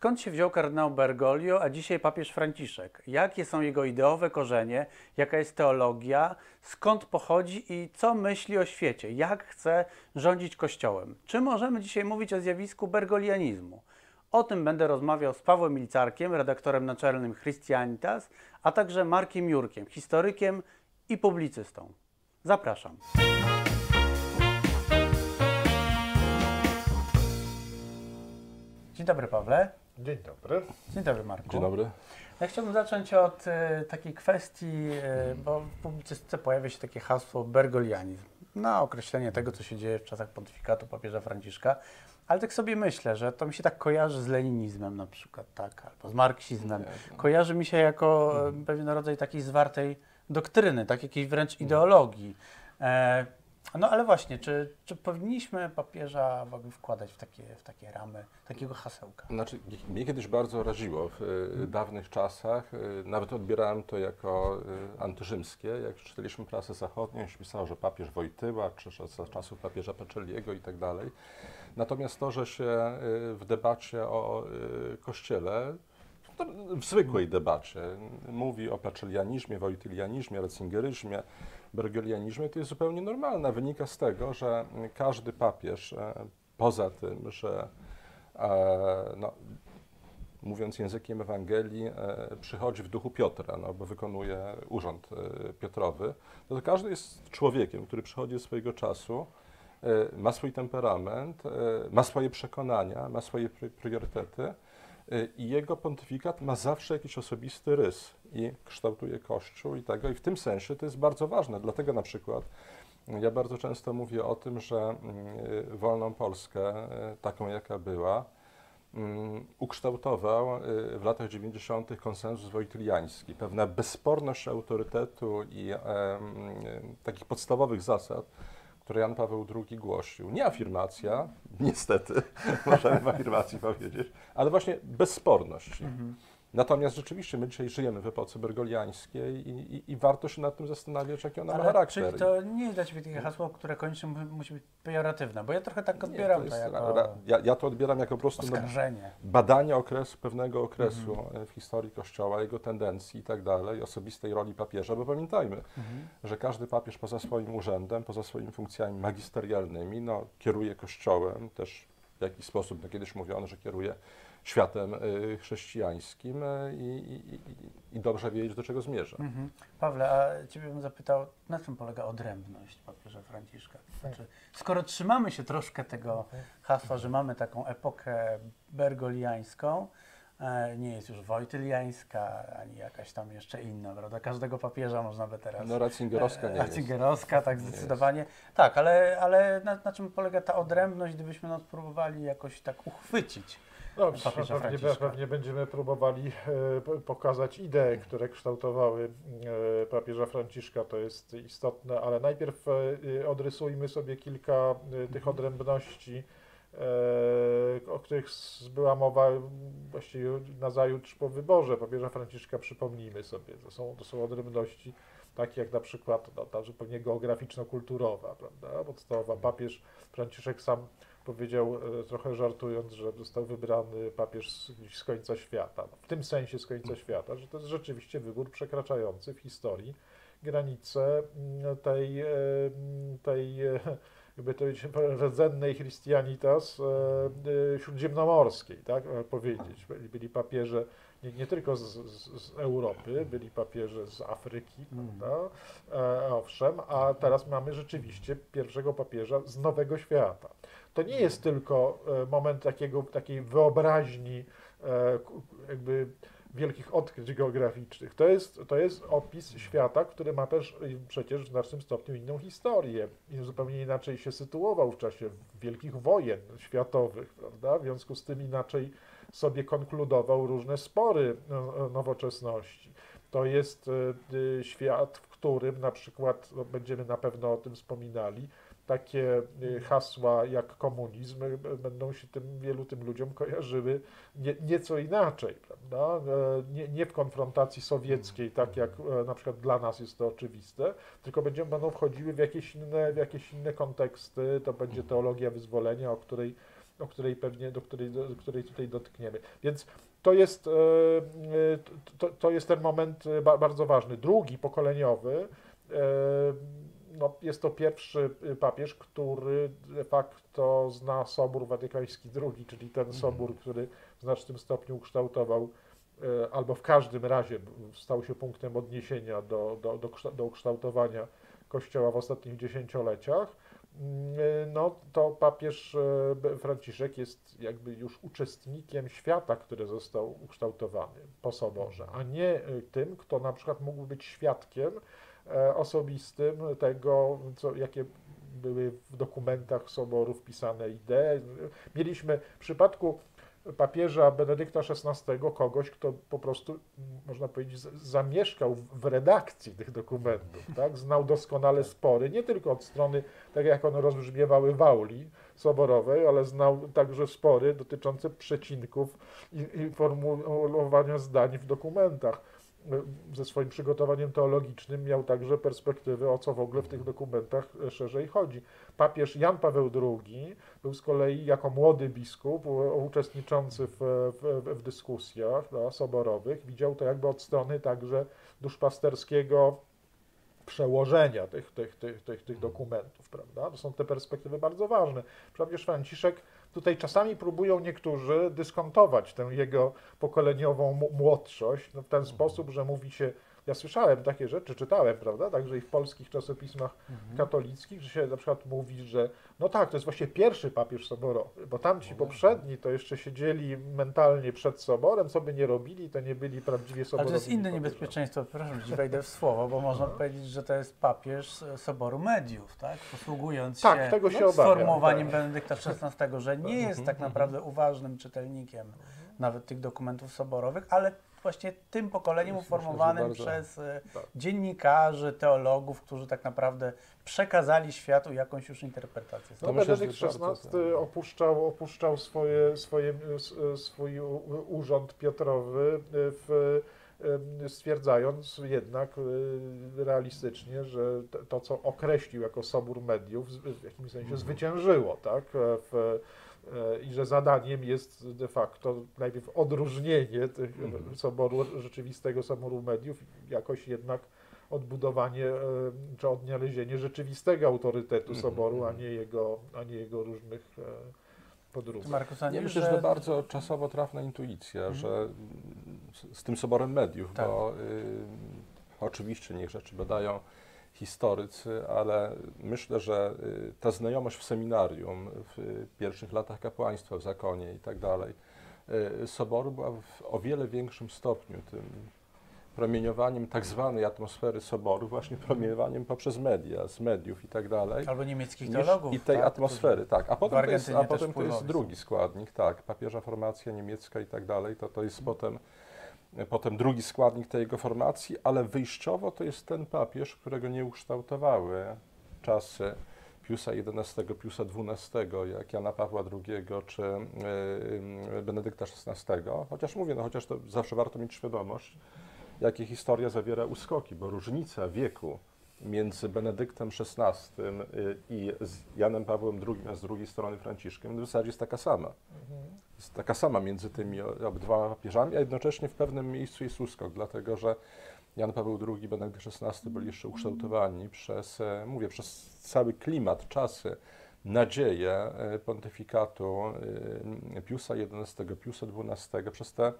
Skąd się wziął kardynał Bergoglio, a dzisiaj papież Franciszek? Jakie są jego ideowe korzenie? Jaka jest teologia? Skąd pochodzi i co myśli o świecie? Jak chce rządzić Kościołem? Czy możemy dzisiaj mówić o zjawisku bergolianizmu? O tym będę rozmawiał z Pawłem Milicarkiem, redaktorem naczelnym Christianitas, a także Markiem Jurkiem, historykiem i publicystą. Zapraszam. Dzień dobry, Pawle. Dzień dobry. Dzień dobry, Marku. Dzień dobry. Ja chciałbym zacząć od e, takiej kwestii, e, bo w publicystyce pojawia się takie hasło bergolianizm na określenie tego, co się dzieje w czasach pontyfikatu papieża Franciszka. Ale tak sobie myślę, że to mi się tak kojarzy z leninizmem na przykład, tak, albo z marksizmem. Kojarzy mi się jako e, pewien rodzaj takiej zwartej doktryny, tak, jakiejś wręcz ideologii. E, no ale właśnie, czy, czy powinniśmy papieża wkładać w takie, w takie ramy takiego hasełka? Znaczy, mnie kiedyś bardzo raziło w y, dawnych czasach. Y, nawet odbierałem to jako y, antyrzymskie. Jak czytaliśmy prasę zachodnią, się pisało, że papież Wojtyła, czy że za czasów papieża Peczeliego i tak dalej. Natomiast to, że się y, w debacie o y, Kościele, w zwykłej debacie, mówi o peczelianizmie, wojtylianizmie, ratzingeryzmie, bergelianizmie, to jest zupełnie normalne. Wynika z tego, że każdy papież, e, poza tym, że e, no, mówiąc językiem Ewangelii, e, przychodzi w duchu Piotra, no, bo wykonuje urząd Piotrowy, no to każdy jest człowiekiem, który przychodzi do swojego czasu, ma swój temperament, ma swoje przekonania, ma swoje priorytety i jego pontyfikat ma zawsze jakiś osobisty rys i kształtuje Kościół i tego. I w tym sensie to jest bardzo ważne. Dlatego na przykład ja bardzo często mówię o tym, że mm, wolną Polskę, y, taką jaka była, mm, ukształtował y, w latach 90. konsensus wojtyliański. Pewna bezsporność autorytetu i takich podstawowych zasad, które Jan Paweł II głosił. Nie afirmacja, niestety, możemy w afirmacji powiedzieć, ale właśnie bezsporność. Mhm. Natomiast rzeczywiście my dzisiaj żyjemy w epoce bergoliańskiej i, i, i warto się nad tym zastanawiać, jaki ona Ale ma charakter. Czyli to nie jest dla Ciebie takie hasło, które koniecznie musi być pejoratywne, bo ja trochę tak odbieram nie, to, to jako ja, ja, to odbieram jako po prostu no, badanie okresu, pewnego okresu mhm. w historii Kościoła, jego tendencji i tak dalej, osobistej roli papieża, bo pamiętajmy, mhm. że każdy papież poza swoim urzędem, poza swoimi funkcjami magisterialnymi, no, kieruje Kościołem, też w jakiś sposób, no, kiedyś mówiono, że kieruje światem y, chrześcijańskim y, i, i, i, dobrze wiedzieć, do czego zmierza. Mhm. Pawle, a Ciebie bym zapytał, na czym polega odrębność papieża Franciszka? Znaczy, skoro trzymamy się troszkę tego hasła, że mamy taką epokę bergoliańską, e, nie jest już wojtyliańska, ani jakaś tam jeszcze inna, prawda? Każdego papieża można by teraz... No Ratzingerowska nie Ratzingerowska, jest. tak zdecydowanie. Tak, ale, ale na, na, czym polega ta odrębność, gdybyśmy no, spróbowali jakoś tak uchwycić? No, pewnie, pewnie, będziemy próbowali e, pokazać idee, które kształtowały e, papieża Franciszka, to jest istotne, ale najpierw e, odrysujmy sobie kilka tych mhm. odrębności, o których była mowa właściwie nazajutrz po wyborze papieża Franciszka, przypomnijmy sobie, to są, to są odrębności takie jak na przykład no, ta zupełnie geograficzno-kulturowa, prawda, podstawowa. Papież Franciszek sam powiedział e, trochę żartując, że został wybrany papież z, końca świata. No, w tym sensie z końca świata, że to jest rzeczywiście wybór przekraczający w historii granice mm, tej, e, mm, tej e, jakby to powiedzieć, rdzennej Christianitas śródziemnomorskiej, tak powiedzieć. Byli, byli papieże nie, nie tylko z, z, z, Europy, byli papieże z Afryki, mm. prawda? E, owszem, a teraz mamy rzeczywiście pierwszego papieża z Nowego Świata. To nie jest tylko e, moment takiego, takiej wyobraźni, e, jakby wielkich odkryć geograficznych. To jest, to jest opis świata, który ma też przecież w znacznym stopniu inną historię i zupełnie inaczej się sytuował w czasie wielkich wojen światowych, prawda? W związku z tym inaczej sobie konkludował różne spory no, nowoczesności. To jest e, świat, w którym na przykład, no, będziemy na pewno o tym wspominali, takie y, hasła jak komunizm y, będą się tym wielu tym ludziom kojarzyły nie, nieco inaczej, prawda? E, nie, nie w konfrontacji sowieckiej, tak jak e, na przykład dla nas jest to oczywiste, tylko będą, będą wchodziły w jakieś, inne, w jakieś inne konteksty, to będzie teologia wyzwolenia, o której o której pewnie, do której, do której tutaj dotkniemy. Więc to jest, to, to jest ten moment bardzo ważny. Drugi, pokoleniowy, no, jest to pierwszy papież, który de facto zna Sobór Watykański II, czyli ten mhm. sobór, który w znacznym stopniu ukształtował, e, albo w każdym razie stał się punktem odniesienia do, do, do, do ukształtowania Kościoła w ostatnich dziesięcioleciach, e, no to papież Franciszek jest jakby już uczestnikiem świata, który został ukształtowany po soborze, a nie tym, kto na przykład mógł być świadkiem osobistym tego, co, jakie były w dokumentach soboru wpisane idee. Mieliśmy w przypadku papieża Benedykta XVI kogoś, kto po prostu, można powiedzieć, zamieszkał w redakcji tych dokumentów, tak? znał doskonale spory, nie tylko od strony, tak jak one rozbrzmiewały w auli soborowej, ale znał także spory dotyczące przecinków i, i formułowania zdań w dokumentach ze swoim przygotowaniem teologicznym miał także perspektywy, o co w ogóle w tych dokumentach szerzej chodzi. Papież Jan Paweł II był z kolei jako młody biskup uczestniczący w, w, w dyskusjach no, soborowych, widział to jakby od strony także duszpasterskiego przełożenia tych, tych, tych, tych, tych dokumentów, prawda? To są te perspektywy bardzo ważne. Przecież Franciszek Tutaj czasami próbują niektórzy dyskontować tę jego pokoleniową młodszość no w ten sposób, że mówi się, ja słyszałem takie rzeczy, czytałem, prawda, także i w polskich czasopismach mhm. katolickich, że się na przykład mówi, że no tak, to jest właśnie pierwszy papież soborowy, bo tamci poprzedni to jeszcze siedzieli mentalnie przed soborem, co by nie robili, to nie byli prawdziwie soborowi. Ale to jest inne niebezpieczeństwo, przepraszam, że wejdę w słowo, bo można no. powiedzieć, że to jest papież soboru mediów, tak? Posługując tak, się, tego się no, sformułowaniem tak. Benedykta XVI, że nie jest tak mhm. naprawdę uważnym czytelnikiem nawet tych dokumentów soborowych, ale właśnie tym pokoleniem Myślę, uformowanym bardzo, przez e, tak. dziennikarzy, teologów, którzy tak naprawdę przekazali światu jakąś już interpretację. No, Benedykt XVI opuszczał, opuszczał swoje, swoje, swój urząd Piotrowy e, w stwierdzając jednak e, realistycznie, że to, co określił jako Sobór Mediów, w jakimś sensie zwyciężyło, tak? W, E, i że zadaniem jest de facto najpierw odróżnienie tych mhm. soboru, rzeczywistego soboru mediów, jakoś jednak odbudowanie e, czy odnalezienie rzeczywistego autorytetu mhm. soboru, a mhm. nie jego, a nie jego różnych e, podróbek. Markus, ja myślę, że to bardzo czasowo trafna intuicja, mhm. że z, tym soborem mediów, tak. bo y, oczywiście niech rzeczy badają historycy, ale myślę, że y, ta znajomość w seminarium, w pierwszych latach kapłaństwa w zakonie i tak dalej, y, Soboru była w o wiele większym stopniu tym promieniowaniem tak zwanej atmosfery Soboru, właśnie promieniowaniem poprzez media, z mediów i tak dalej. Albo niemieckich teologów. I tej tak? atmosfery, tak. A potem, to jest, a potem to jest drugi składnik, tak. Papieża formacja niemiecka i tak dalej, to, to jest hmm. potem potem drugi składnik tej jego formacji, ale wyjściowo to jest ten papież, którego nie ukształtowały czasy Piusa XI, Piusa XII, jak Jana Pawła II czy yy, Benedykta XVI. Chociaż mówię, no chociaż to zawsze warto mieć świadomość, jakie historia zawiera uskoki, bo różnica wieku między Benedyktem XVI y, i Janem Pawłem II, a z drugiej strony Franciszkiem, w zasadzie jest taka sama. Mhm. Jest taka sama między tymi obydwoma papieżami, a jednocześnie w pewnym miejscu jest uskok, dlatego że Jan Paweł II i Benedykt XVI byli jeszcze ukształtowani przez, e, mówię, przez cały klimat, czasy, nadzieję e, pontyfikatu e, Piusa XI, Piusa XII, przez te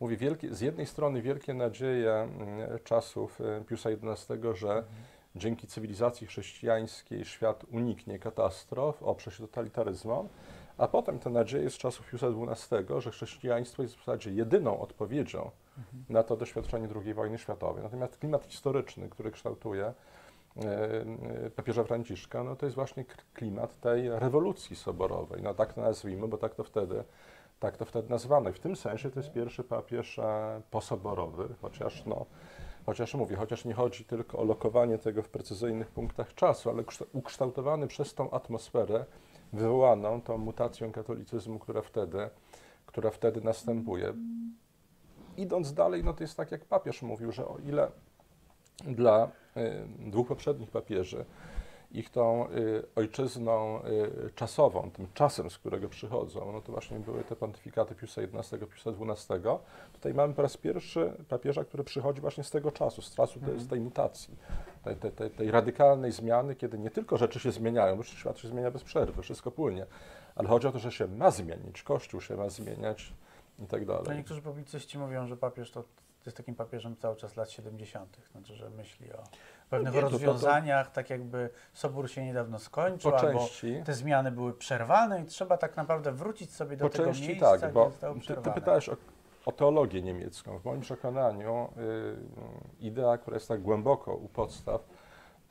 mówię, wielkie, z jednej strony wielkie nadzieje mm, czasów Piusa XI, że mhm dzięki cywilizacji chrześcijańskiej świat uniknie katastrof, oprze się totalitaryzmom, a potem te nadzieje z czasów Piusa XII, że chrześcijaństwo jest w zasadzie jedyną odpowiedzią mhm. na to doświadczenie II wojny światowej. Natomiast klimat historyczny, który kształtuje e, papieża Franciszka, no to jest właśnie klimat tej rewolucji soborowej. No tak to nazwijmy, bo tak to wtedy, tak to wtedy nazwano. I w tym sensie to jest pierwszy papież e, posoborowy, chociaż no, Chociaż mówię, chociaż nie chodzi tylko o lokowanie tego w precyzyjnych punktach czasu, ale ukształtowany przez tą atmosferę wywołaną tą mutacją katolicyzmu, która wtedy, która wtedy następuje. Idąc dalej, no to jest tak jak papież mówił, że o ile dla y, dwóch poprzednich papieży ich tą y, ojczyzną y, czasową, tym czasem, z którego przychodzą, no to właśnie były te pontyfikaty Piusa XI, Piusa XII. Tutaj mamy po raz pierwszy papieża, który przychodzi właśnie z tego czasu, z czasu tej, tej mutacji, tej, tej, tej, radykalnej zmiany, kiedy nie tylko rzeczy się zmieniają, bo świat się zmienia bez przerwy, wszystko płynie, ale chodzi o to, że się ma zmienić, Kościół się ma zmieniać i tak dalej. No niektórzy publicyści mówią, że papież to jest takim papieżem cały czas lat 70., znaczy, że myśli o pewnych nie, to- to- rozwiązaniach, tak jakby sobór się niedawno skończył, Po albo części. te zmiany były przerwane i trzeba tak naprawdę wrócić sobie do Po tego części miejsca, tak, bo zostało ty, ty pytałeś o, o teologię niemiecką. W moim przekonaniu y, idea, która jest tak głęboko u podstaw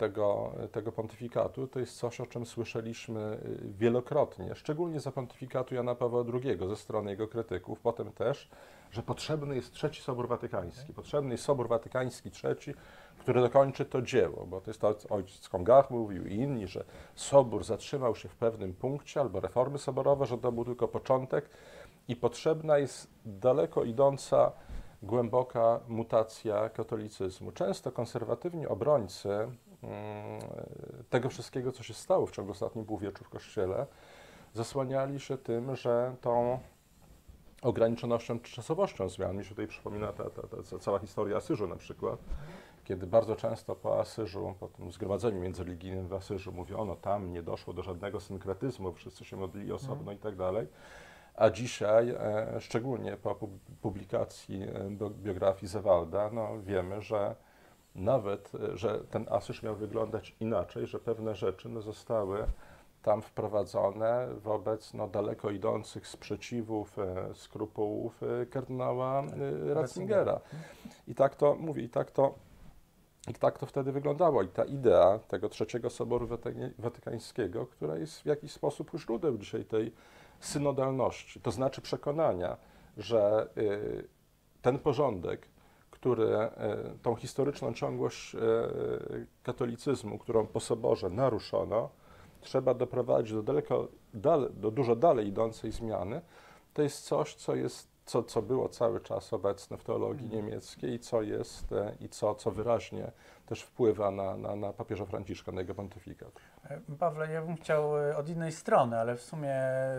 tego, tego pontyfikatu, to jest coś, o czym słyszeliśmy y, wielokrotnie, szczególnie za pontyfikatu Jana Pawła II ze strony jego krytyków, potem też, że potrzebny jest Trzeci Sobór Watykański. Potrzebny jest Sobór Watykański III, który dokończy to dzieło, bo to jest to, co ojciec Kongach mówił i inni, że Sobór zatrzymał się w pewnym punkcie, albo reformy soborowe, że to był tylko początek i potrzebna jest daleko idąca, głęboka mutacja katolicyzmu. Często konserwatywni obrońcy tego wszystkiego, co się stało w ciągu ostatnich półwieczu w Kościele, zasłaniali się tym, że tą ograniczonością czy czasowością zmian. Mi się tutaj przypomina ta, ta, ta cała historia Asyżu na przykład, kiedy bardzo często po Asyżu, po tym zgromadzeniu międzyreligijnym w Asyżu mówiono, tam nie doszło do żadnego synkretyzmu, wszyscy się modlili osobno i tak dalej. A dzisiaj, e, szczególnie po pu- publikacji e, bio- biografii Zewalda, no wiemy, że nawet, e, że ten Asyż miał wyglądać inaczej, że pewne rzeczy no, zostały tam wprowadzone wobec no, daleko idących sprzeciwów, e, skrupułów e, kardynała e, Ratzingera. I tak to mówię, i tak to, i tak to wtedy wyglądało. I ta idea tego trzeciego Soboru Waty- Watykańskiego, która jest w jakiś sposób źródeł dzisiaj tej synodalności, to znaczy przekonania, że ten porządek, który y, tą historyczną ciągłość y, katolicyzmu, którą po Soborze naruszono, trzeba doprowadzić do, daleko, dale, do dużo dalej idącej zmiany, to jest coś, co jest co, co było cały czas obecne w teologii niemieckiej i co jest e, i co, co wyraźnie też wpływa na, na, na papieża Franciszka, na jego pontyfikat. E, Pawle, ja bym chciał e, od innej strony, ale w sumie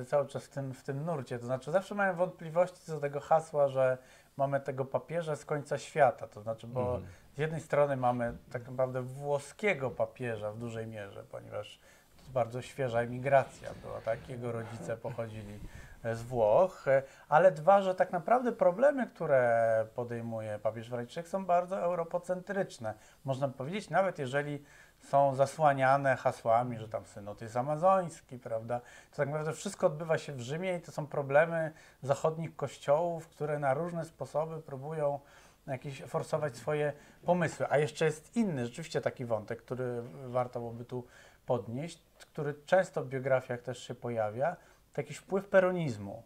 cały czas w tym, w tym nurcie. To znaczy, zawsze miałem wątpliwości co do tego hasła, że mamy tego papieża z końca świata. To znaczy, bo Mhm. z jednej strony mamy tak naprawdę włoskiego papieża w dużej mierze, ponieważ to jest bardzo świeża emigracja była, tak? Jego rodzice pochodzili z Włoch, ale dwa, że tak naprawdę problemy, które podejmuje papież Franciszek są bardzo europocentryczne. Można powiedzieć, nawet jeżeli są zasłaniane hasłami, że tam jest amazoński, prawda? To tak naprawdę wszystko odbywa się w Rzymie i to są problemy zachodnich kościołów, które na różne sposoby próbują jakieś forsować swoje pomysły. A jeszcze jest inny, rzeczywiście taki wątek, który warto byłoby tu podnieść, który często w biografiach też się pojawia, to jakiś wpływ peronizmu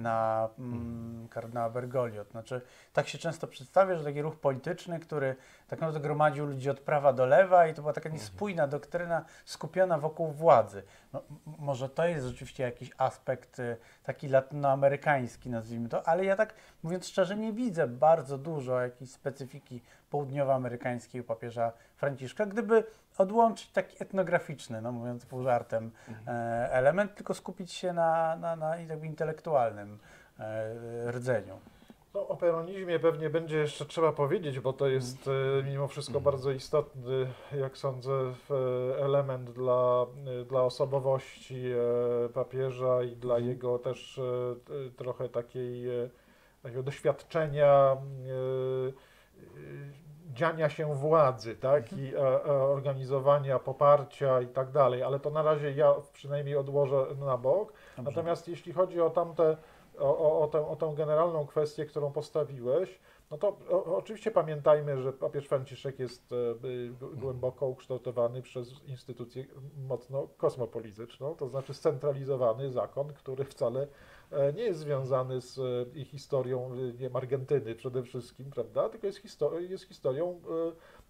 na mm, kardynała Bergoglio. Znaczy, tak się często przedstawia, że taki ruch polityczny, który tak naprawdę gromadził ludzi od prawa do lewa i to była taka niespójna doktryna skupiona wokół władzy. No, może to jest rzeczywiście jakiś aspekt y, taki latynoamerykański, nazwijmy to, ale ja tak mówiąc szczerze nie widzę bardzo dużo jakiejś specyfiki południowoamerykańskiej u papieża Franciszka, gdyby odłączyć taki etnograficzny, no mówiąc pół żartem, e, element, tylko skupić się na, na, na jakby intelektualnym e, rdzeniu. No, o peronizmie pewnie będzie jeszcze trzeba powiedzieć, bo to jest e, mimo wszystko bardzo istotny, jak sądzę, element dla, dla osobowości e, papieża i dla jego też e, trochę takiej, e, takiego doświadczenia dziania się władzy, tak, i e, e, organizowania poparcia i tak dalej, ale to na razie ja przynajmniej odłożę na bok. Dobrze. Natomiast jeśli chodzi o tamte, o, o, o, tę, o tę generalną kwestię, którą postawiłeś, no to o, oczywiście pamiętajmy, że papież Franciszek jest e, głęboko ukształtowany przez instytucję mocno kosmopolityczną, to znaczy scentralizowany zakon, który wcale nie jest związany z e, ich historią, e, Argentyny przede wszystkim, prawda, tylko jest, histo- jest historią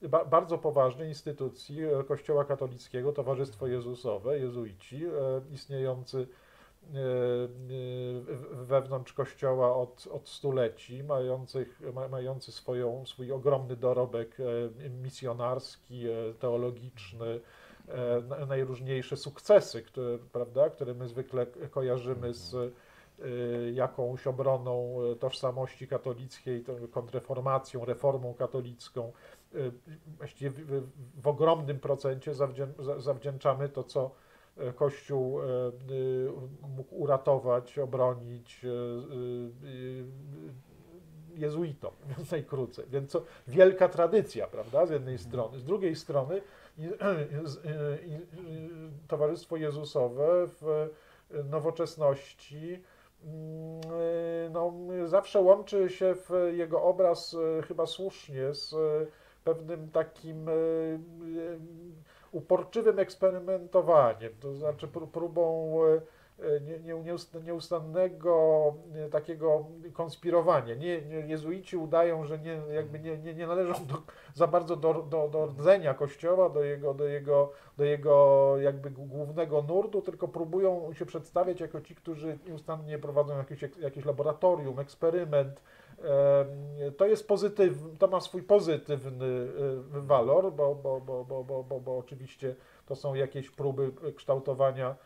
e, ba- bardzo poważnej instytucji e, Kościoła katolickiego, Towarzystwo Jezusowe, jezuici, e, istniejący e, e, wewnątrz kościoła od, od stuleci, mających, ma, mający swoją, swój ogromny dorobek e, misjonarski, e, teologiczny, e, najróżniejsze sukcesy, które, prawda, które my zwykle kojarzymy z e, jakąś obroną tożsamości katolickiej, kontrreformacją, reformą katolicką. Właściwie w, ogromnym procencie zawdzięczamy to, co Kościół mógł uratować, obronić jezuitom, najkrócej. Więc to wielka tradycja, prawda, z jednej strony. Z drugiej strony Towarzystwo Jezusowe w nowoczesności no, zawsze łączy się w jego obraz e, chyba słusznie z pewnym takim e, uporczywym eksperymentowaniem, to znaczy próbą e, E, nieustannego e, takiego konspirowania. Nie, nie, jezuici udają, że nie, jakby nie, nie, nie należą do, za bardzo do, do, do rdzenia Kościoła, do jego, do, jego, do jego jakby głównego nurtu, tylko próbują się przedstawiać jako ci, którzy nieustannie prowadzą jakieś, jakieś laboratorium, eksperyment. To jest pozytyw, to ma swój pozytywny e, walor, bo, bo, bo, bo, bo, bo, bo oczywiście to są jakieś próby kształtowania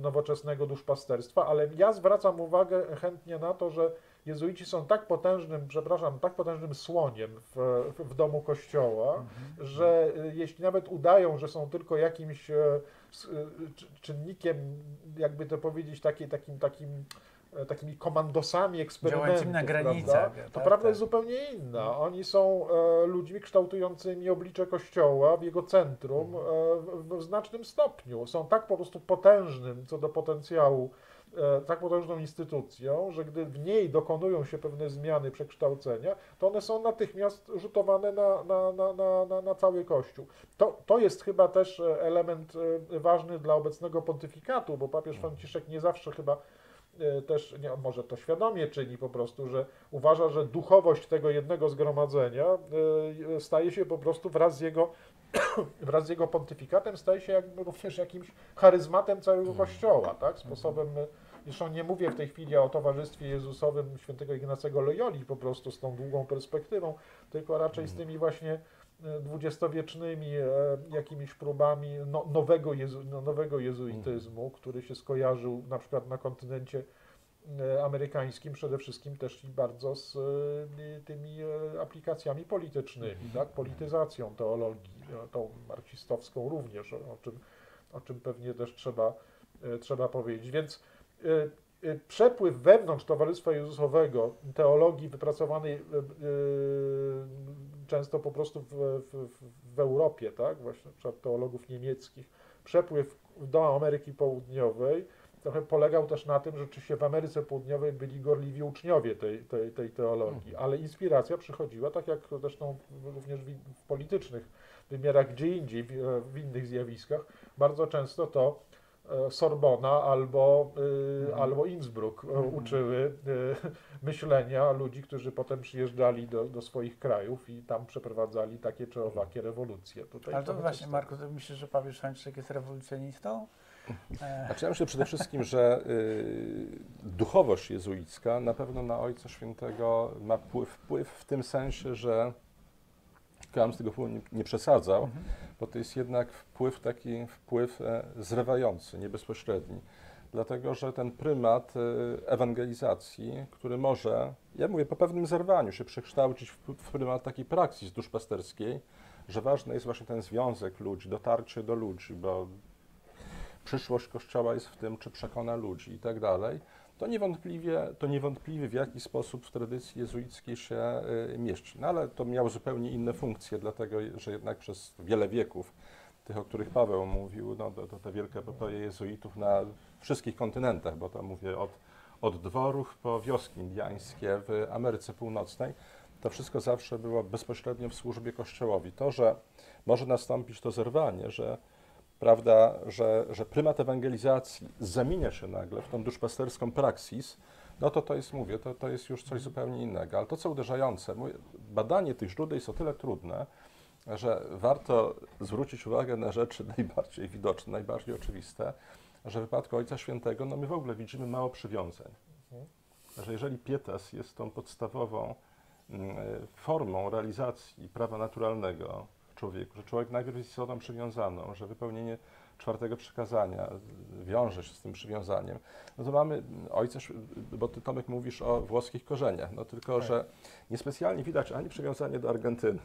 nowoczesnego duszpasterstwa, ale ja zwracam uwagę chętnie na to, że jezuici są tak potężnym, przepraszam, tak potężnym słoniem w, w domu kościoła, mhm. że e, jeśli nawet udają, że są tylko jakimś e, e, czynnikiem, jakby to powiedzieć, taki, takim, takim takimi komandosami eksperymentów, na granicach. Prawda? To tak, prawda tak. jest zupełnie inna. Oni są e, ludźmi kształtującymi oblicze Kościoła w jego centrum mhm. e, w, w, znacznym stopniu. Są tak po prostu potężnym co do potencjału, e, tak potężną instytucją, że gdy w niej dokonują się pewne zmiany, przekształcenia, to one są natychmiast rzutowane na, na, na, na, na, na cały Kościół. To, to jest chyba też e, element e, ważny dla obecnego pontyfikatu, bo papież mhm. Franciszek nie zawsze chyba E, też, nie, może to świadomie czyni po prostu, że uważa, że duchowość tego jednego zgromadzenia e, staje się po prostu wraz z jego, wraz z jego pontyfikatem, staje się jakby również jakimś charyzmatem całego mhm. Kościoła, tak? Sposobem, zresztą nie mówię w tej chwili o Towarzystwie Jezusowym świętego Ignacego Loyoli po prostu z tą długą perspektywą, tylko raczej z mhm. tymi właśnie dwudziestowiecznymi e, jakimiś próbami no, nowego, jezu, no, nowego jezuityzmu, mhm. który się skojarzył na przykład na kontynencie e, amerykańskim przede wszystkim też i bardzo z e, tymi aplikacjami politycznymi, mhm. tak? polityzacją teologii, tą marksistowską również, o czym, o czym pewnie też trzeba, trzeba powiedzieć. Więc przepływ wewnątrz Towarzystwa Jezusowego teologii wypracowanej często po prostu w, w, w Europie, tak, właśnie na teologów niemieckich, przepływ do Ameryki Południowej trochę polegał też na tym, że oczywiście w Ameryce Południowej byli gorliwi uczniowie tej, tej, tej teologii, mhm. ale inspiracja przychodziła, tak jak zresztą również w, w politycznych wymiarach gdzie indziej, w, w innych zjawiskach, bardzo często to Sorbona albo, y, mhm. albo Innsbruck e, mhm. uczyły y, myślenia ludzi, którzy potem przyjeżdżali do, do swoich krajów i tam przeprowadzali takie czy owakie rewolucje. Tutaj Ale to właśnie, Marku, ty myślisz, że papież Franciszek jest rewolucjonistą? Znaczy ja myślę przede wszystkim, że y, duchowość jezuicka na pewno na Ojca Świętego ma wpływ, wpływ w tym sensie, że Kram z tego wpływu nie, nie przesadzał, mhm. bo to jest jednak wpływ taki wpływ e, zrywający, nie bezpośredni. Dlatego, że ten prymat e, ewangelizacji, który może, ja mówię, po pewnym zerwaniu się przekształcić w, w prymat takiej praksis duszpasterskiej, że ważny jest właśnie ten związek ludzi, dotarcie do ludzi, bo przyszłość Kościoła jest w tym, czy przekona ludzi i tak dalej to niewątpliwie, to niewątpliwie w jaki sposób w tradycji jezuickiej się y, mieści. No ale to miało zupełnie inne funkcje, dlatego że jednak przez wiele wieków, tych, o których Paweł mówił, no, to, to te wielkie epopeje jezuitów na wszystkich kontynentach, bo to mówię od, od dworów po wioski indiańskie w Ameryce Północnej, to wszystko zawsze było bezpośrednio w służbie Kościołowi. To, że może nastąpić to zerwanie, że prawda, że, że prymat ewangelizacji zamienia się nagle w tą duszpasterską praksis, no to to jest, mówię, to, to jest już coś zupełnie innego. Ale to, co uderzające, badanie tych źródeł jest o tyle trudne, że warto zwrócić uwagę na rzeczy najbardziej widoczne, najbardziej oczywiste, że w wypadku Ojca Świętego, no my w ogóle widzimy mało przywiązań. Że jeżeli pietas jest tą podstawową mm, formą realizacji prawa naturalnego, człowieku, że człowiek najpierw jest istotą przywiązaną, że wypełnienie czwartego przykazania wiąże się z tym przywiązaniem, no to mamy ojca, bo ty Tomek mówisz o włoskich korzeniach, no tylko, tak. że niespecjalnie widać ani przywiązanie do Argentyny,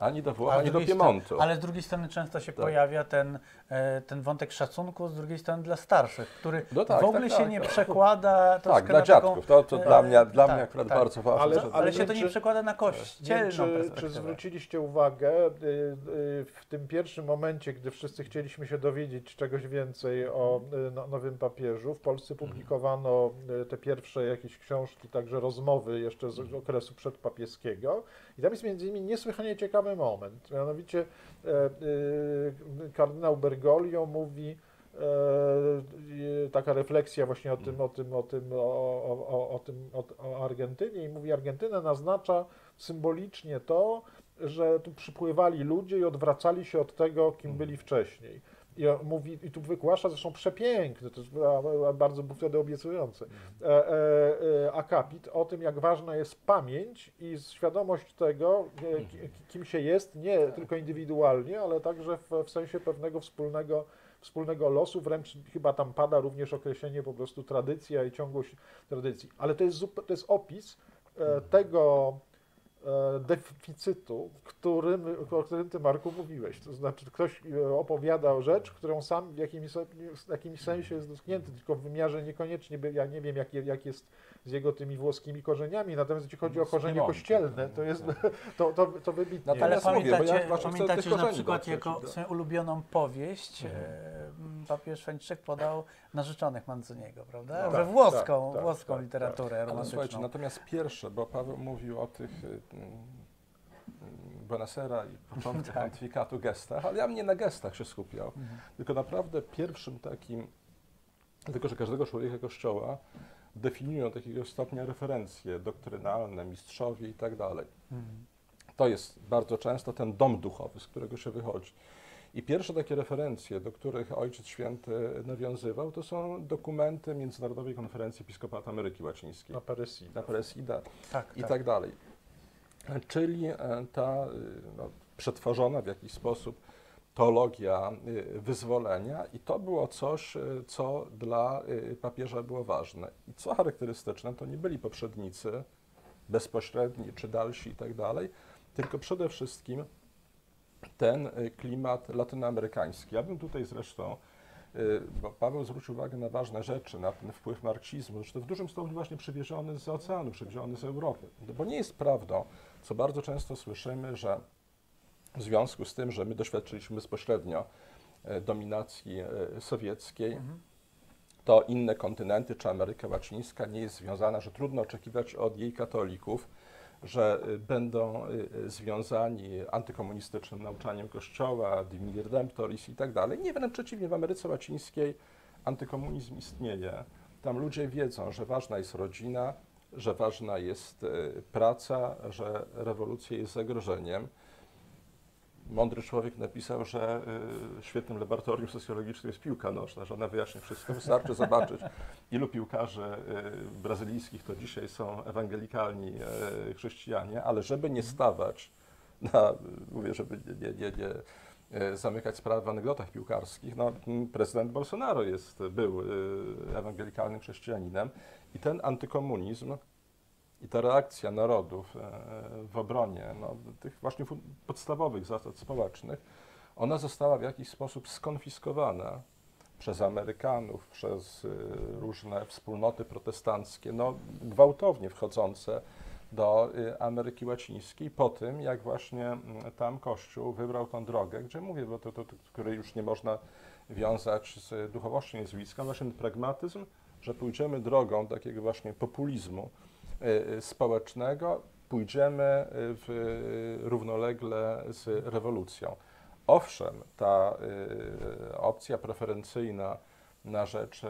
ani do Włoch, ani do Piemontu. ale z drugiej strony często się tak. pojawia ten, e, ten wątek szacunku, z drugiej strony dla starszych, który no tak, w ogóle tak, się tak, nie tak. przekłada Tak, dla dziadków, to, to e, dla mnie, dla mnie akurat bardzo ważne. Ale, ale, ale się to nie przekłada na kościelną czy, czy zwróciliście uwagę, y, y, w tym pierwszym momencie, gdy wszyscy chcieliśmy się dowiedzieć czegoś więcej o y, no, nowym papieżu, w Polsce publikowano te pierwsze jakieś książki, także rozmowy jeszcze z okresu przedpapieskiego i tam jest między innymi niesłychanie ciekawy moment. Mianowicie e, e, kardynał Bergoglio mówi, e, taka refleksja właśnie o tym, o tym, o tym, o, o, tym, o Argentynie i mówi, Argentyna naznacza symbolicznie to, że tu przypływali ludzie i odwracali się od tego, kim byli wcześniej. I mówi, i tu wygłasza, zresztą przepiękny, to jest bardzo wtedy obiecujący, mhm. e, e, e, akapit o tym, jak ważna jest pamięć i świadomość tego, mhm. kim się jest, nie tylko indywidualnie, ale także w, w sensie pewnego wspólnego wspólnego losu, wręcz chyba tam pada również określenie po prostu tradycja i ciągłość tradycji. Ale to jest, to jest opis mhm. tego deficytu, którym, o którym ty, Marku, mówiłeś. To znaczy, ktoś e, opowiada rzecz, którą sam w jakimś, w jakimś sensie jest dotknięty, tylko w wymiarze niekoniecznie, ja nie wiem, jak, jak jest z jego tymi włoskimi korzeniami, natomiast jeśli chodzi o korzenie kościelne, to jest to, to, to wybitnie. No, ale pamiętacie, ja pamiętacie że na przykład jako swoją ulubioną powieść mhm. Papież Franciszek podał narzeczonych Manzoniego, prawda? No, We tak, włoską, tak, tak, włoską tak, literaturę tak. romantyczną. natomiast pierwsze, bo Paweł mówił o tych Bonasera i początku tak. pontyfikatu gestach, ale ja mnie na gestach się skupiał. Mhm. Tylko naprawdę pierwszym takim, tylko że każdego człowieka Kościoła definiują takiego stopnia referencje doktrynalne, mistrzowie i tak dalej. Mhm. To jest bardzo często ten dom duchowy, z którego się wychodzi. I pierwsze takie referencje, do których Ojciec Święty nawiązywał, to są dokumenty Międzynarodowej Konferencji Episkopatu Ameryki Łacińskiej. Aparecida. Aparecida tak, i tak. tak dalej. Czyli e, ta e, no, przetworzona w jakiś sposób teologia e, wyzwolenia i to było coś, co dla papieża było ważne. I co charakterystyczne, to nie byli poprzednicy bezpośredni czy dalsi i tak dalej, tylko przede wszystkim ten klimat latynoamerykański. Ja bym tutaj zresztą bo Paweł zwrócił uwagę na ważne rzeczy, na ten wpływ marksizmu, że to w dużym stopniu właśnie przywieziony z oceanu, przywieziony z Europy. Bo nie jest prawdą, co bardzo często słyszymy, że w związku z tym, że my doświadczyliśmy bezpośrednio e, dominacji e, sowieckiej, mhm. to inne kontynenty czy Ameryka Łacińska nie jest związana, że trudno oczekiwać od jej katolików, że e, będą związani antykomunistycznym nauczaniem Kościoła, Dimi Redemptoris i tak dalej. Nie, wręcz przeciwnie, w Ameryce Łacińskiej antykomunizm istnieje. Tam ludzie wiedzą, że ważna jest rodzina, że ważna jest praca, że rewolucja jest zagrożeniem. Mądry człowiek napisał, że y, świetnym laboratorium socjologicznym jest piłka nożna, że ona wyjaśnia wszystko. Wystarczy zobaczyć, ilu piłkarzy y, brazylijskich to dzisiaj są ewangelikalni y, chrześcijanie, ale żeby nie stawać na, mówię, żeby nie, nie, nie zamykać sprawy w anegdotach piłkarskich, no, prezydent Bolsonaro jest, był ewangelikalnym chrześcijaninem i ten antykomunizm i ta reakcja narodów e, w obronie no, tych właśnie podstawowych zasad społecznych, ona została w jakiś sposób skonfiskowana przez Amerykanów, przez e, różne wspólnoty protestanckie, no, gwałtownie wchodzące do e, Ameryki Łacińskiej po tym, jak właśnie tam Kościół wybrał tą drogę, gdzie mówię, bo to, to, to której już nie można wiązać z duchowością jezuicką, właśnie pragmatyzm, że pójdziemy drogą takiego właśnie populizmu y, społecznego, pójdziemy w, równolegle z rewolucją. Owszem, ta y, opcja preferencyjna na rzecz y,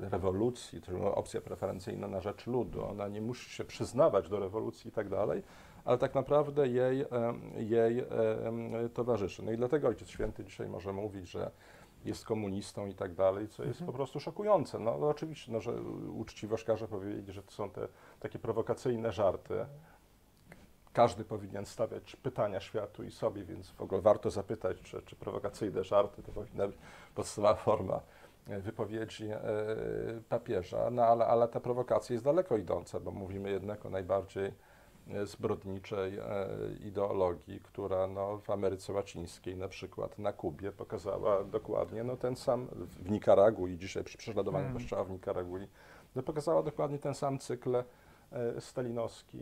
rewolucji, opcja preferencyjna na rzecz ludu, ona nie musi się przyznawać do rewolucji i tak dalej, ale tak naprawdę jej, jej towarzyszy. No i dlatego Ojciec Święty dzisiaj może mówić, że jest komunistą i tak dalej, co jest mhm. po prostu szokujące. No, no oczywiście, no, że uczciwość każe powiedzieć, że to są te takie prowokacyjne żarty. każdy powinien stawiać pytania światu i sobie, więc w ogóle warto zapytać, czy, czy prowokacyjne żarty to powinna być podstawowa forma wypowiedzi papieża, no ale, ale ta prowokacja jest daleko idąca, bo mówimy jednak o najbardziej zbrodniczej ideologii, która no, w Ameryce Łacińskiej, na przykład na Kubie, pokazała dokładnie no, ten sam, w Nikaragui, i dzisiaj przy prześladowaniu hmm. kościoła w Nikaragui, no, pokazała dokładnie ten sam cykl stalinowski,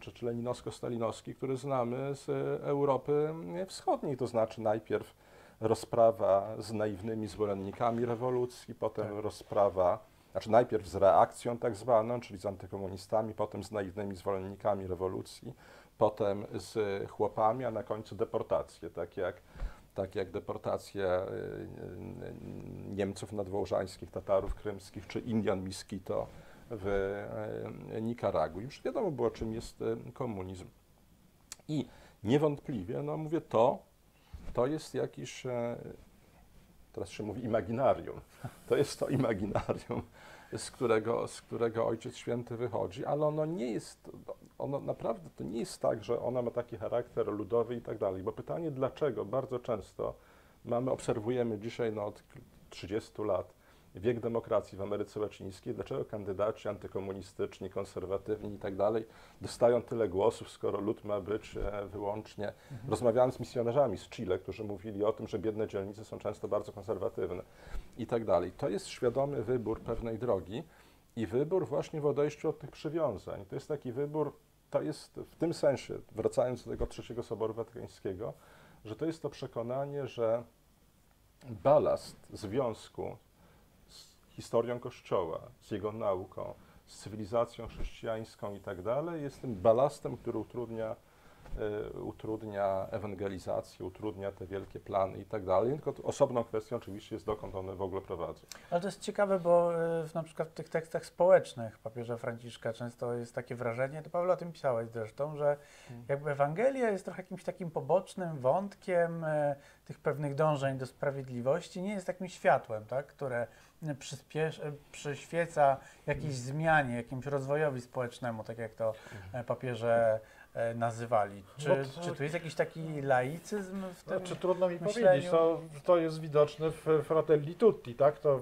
czy, czy leninowsko-stalinowski, który znamy z Europy Wschodniej, to znaczy najpierw rozprawa z naiwnymi zwolennikami rewolucji, potem tak. rozprawa, znaczy najpierw z reakcją tak zwaną, czyli z antykomunistami, potem z naiwnymi zwolennikami rewolucji, potem z chłopami, a na końcu deportacje, tak jak, tak jak deportacje y, y, Niemców nadwołżańskich, Tatarów krymskich czy Indian Miskito w y, Nikaragui. Już wiadomo było, czym jest komunizm. I niewątpliwie, no mówię, to to jest jakiś, teraz się mówi imaginarium, to jest to imaginarium, z którego, z którego Ojciec Święty wychodzi, ale ono nie jest, ono naprawdę to nie jest tak, że ona ma taki charakter ludowy i tak dalej, bo pytanie dlaczego? Bardzo często mamy, obserwujemy dzisiaj no, od 30 lat wiek demokracji w Ameryce Łacińskiej, dlaczego kandydaci antykomunistyczni, konserwatywni i tak dalej dostają tyle głosów, skoro lud ma być e, wyłącznie. Mhm. Rozmawiałem z misjonarzami z Chile, którzy mówili o tym, że biedne dzielnice są często bardzo konserwatywne i tak dalej. To jest świadomy wybór pewnej drogi i wybór właśnie w odejściu od tych przywiązań. To jest taki wybór, to jest w tym sensie, wracając do tego Trzeciego Soboru Watykańskiego, że to jest to przekonanie, że balast związku historią Kościoła, z jego nauką, z cywilizacją chrześcijańską i tak dalej, jest tym balastem, który utrudnia, y, utrudnia ewangelizację, utrudnia te wielkie plany i tak dalej. Tylko osobną kwestią oczywiście jest, dokąd one w ogóle prowadzą. Ale to jest ciekawe, bo y, w, na przykład w tych tekstach społecznych papieża Franciszka często jest takie wrażenie, to Paweł o tym pisałeś zresztą, że hmm. jakby Ewangelia jest trochę jakimś takim pobocznym wątkiem y, tych pewnych dążeń do sprawiedliwości, nie jest takim światłem, tak, które przyświeca jakiejś zmianie, jakimś rozwojowi społecznemu, tak jak to e, papieże e, nazywali. Czy, to, czy tu jest jakiś taki laicyzm w tym Czy trudno mi myśleniu? powiedzieć, to, to jest widoczne w Fratelli Tutti, tak? To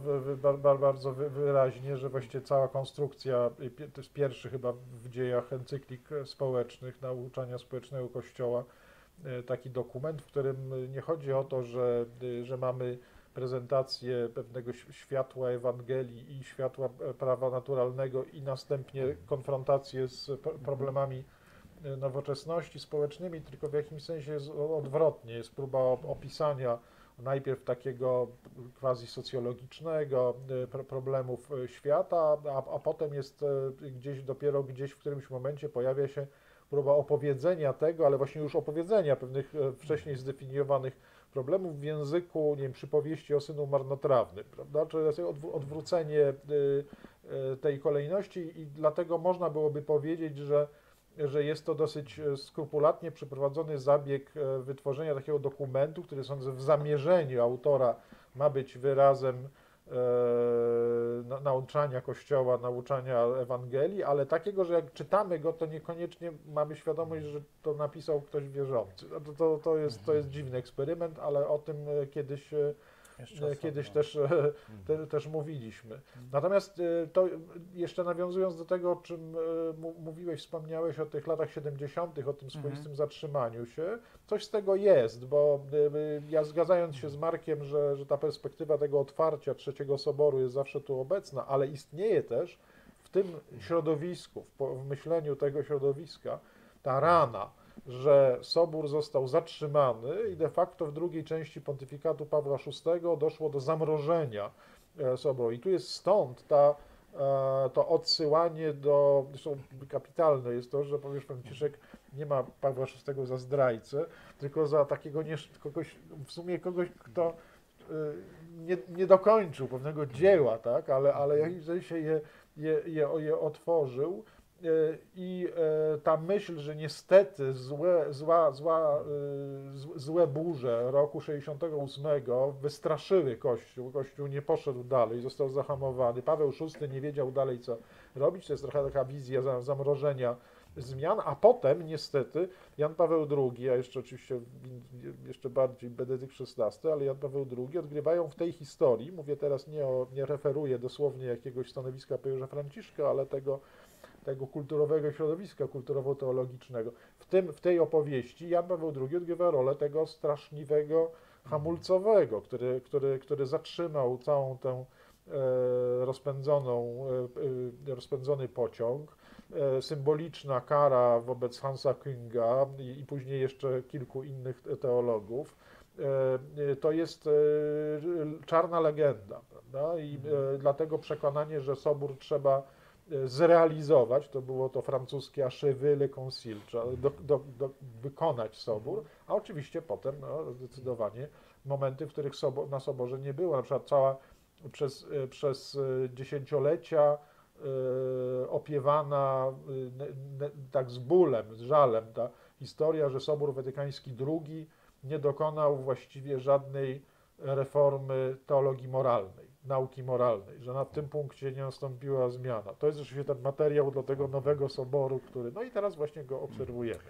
bardzo wyraźnie, że właściwie cała konstrukcja, to jest pierwszy chyba w dziejach encyklik społecznych, nauczania społecznego Kościoła, e, taki dokument, w którym nie chodzi o to, że, że mamy prezentację pewnego światła Ewangelii i światła e, prawa naturalnego i następnie konfrontację z problemami e, nowoczesności społecznymi, tylko w jakimś sensie jest odwrotnie. Jest próba opisania najpierw takiego quasi socjologicznego e, problemów świata, a, a potem jest gdzieś dopiero gdzieś w którymś momencie pojawia się próba opowiedzenia tego, ale właśnie już opowiedzenia pewnych wcześniej zdefiniowanych problemów w języku, nie wiem, przypowieści o synu marnotrawnym, prawda? Czyli odwrócenie y, y, tej kolejności i dlatego można byłoby powiedzieć, że, że jest to dosyć e, skrupulatnie przeprowadzony zabieg e, wytworzenia takiego dokumentu, który sądzę w zamierzeniu autora ma być wyrazem e, nauczania Kościoła, nauczania Ewangelii, ale takiego, że jak czytamy go, to niekoniecznie mamy świadomość, że to napisał ktoś wierzący. No to, to, to, jest, to jest dziwny eksperyment, ale o tym e, kiedyś e, jeszcze kiedyś też, mhm. te, też mówiliśmy. Mhm. Natomiast to jeszcze nawiązując do tego, o czym mówiłeś, wspomniałeś o tych latach 70., o tym swoistym mhm. zatrzymaniu się, coś z tego jest, bo ja zgadzając się z Markiem, że, że ta perspektywa tego otwarcia Trzeciego Soboru jest zawsze tu obecna, ale istnieje też w tym środowisku, w, w myśleniu tego środowiska, ta rana, że Sobór został zatrzymany i de facto w drugiej części pontyfikatu Pawła VI doszło do zamrożenia e, Soboru. I tu jest stąd ta, e, to odsyłanie do, zresztą kapitalne jest to, że powiesz Franciszek nie ma Pawła VI za zdrajcę, tylko za takiego nie, kogoś, w sumie kogoś, kto e, nie, nie dokończył pewnego dzieła, tak, ale, ale jeżeli się je, je, je, je otworzył, I e, ta myśl, że niestety złe, zła, zła, e, złe burze roku 68 wystraszyły Kościół. Kościół nie poszedł dalej, został zahamowany. Paweł VI nie wiedział dalej, co robić. To jest trochę taka wizja zamrożenia zmian, a potem niestety Jan Paweł II, a jeszcze oczywiście jeszcze bardziej Benedykt XVI, ale Jan Paweł II odgrywają w tej historii, mówię teraz nie, o, nie referuję dosłownie jakiegoś stanowiska papieża Franciszka, ale tego, tego kulturowego środowiska kulturowo-teologicznego. W, tym, w tej opowieści Jan Paweł II odgrywa rolę tego straszliwego hamulcowego, który, który, który zatrzymał całą tę e, rozpędzoną, e, e, rozpędzony pociąg, symboliczna kara wobec Hansa Kinga i, i później jeszcze kilku innych teologów. To jest czarna legenda, prawda? I mhm. dlatego przekonanie, że Sobór trzeba zrealizować, to było to francuskie achever le concile, do, do, do, wykonać sobór, a oczywiście potem no, zdecydowanie momenty, w których sobo, na soborze nie było, na przykład cała przez, przez dziesięciolecia y, opiewana y, tak z bólem, z żalem ta historia, że Sobór Watykański II nie dokonał właściwie żadnej reformy teologii moralnej nauki moralnej, że na tym punkcie nie nastąpiła zmiana. To jest rzeczywiście ten materiał do tego nowego soboru, który, no i teraz właśnie go obserwujemy.